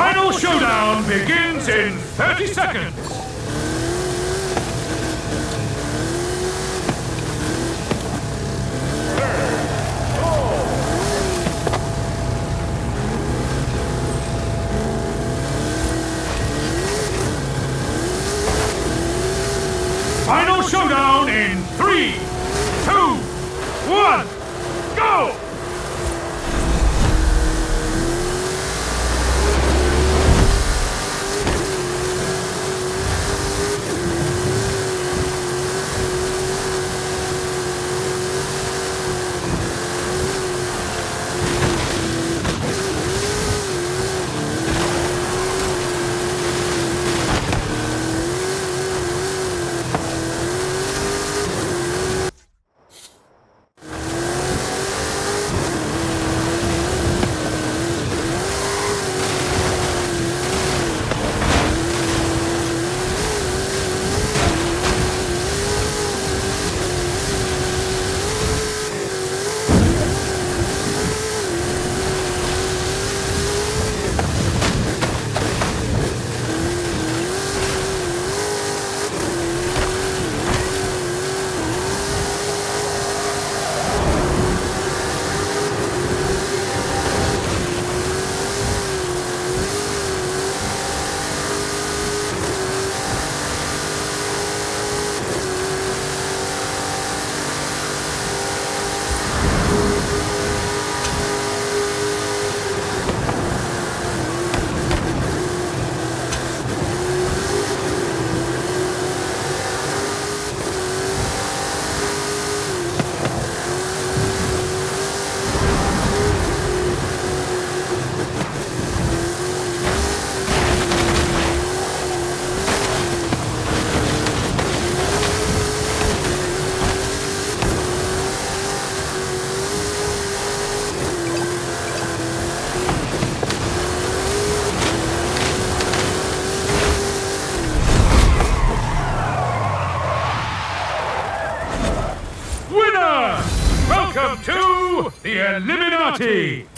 Final showdown begins in 30 seconds. Final showdown in three, Winner! Welcome to the Illuminati!